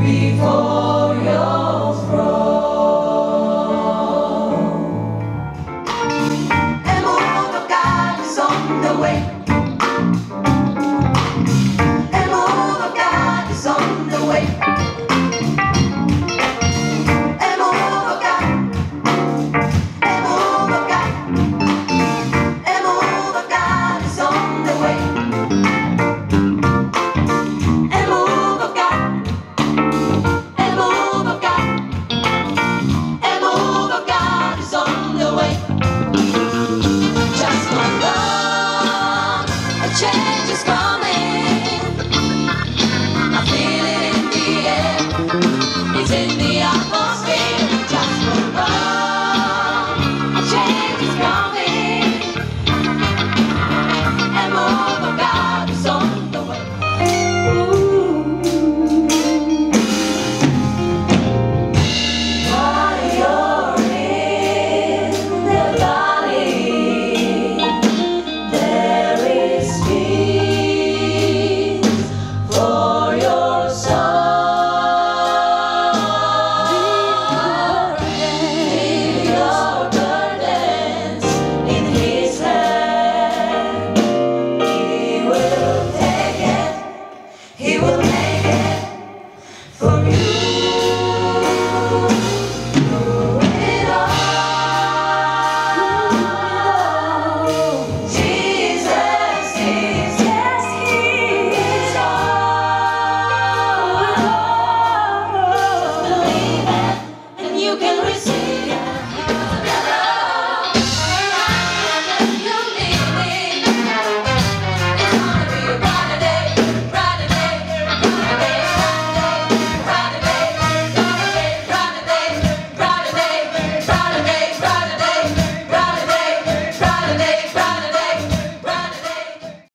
before. It's in me.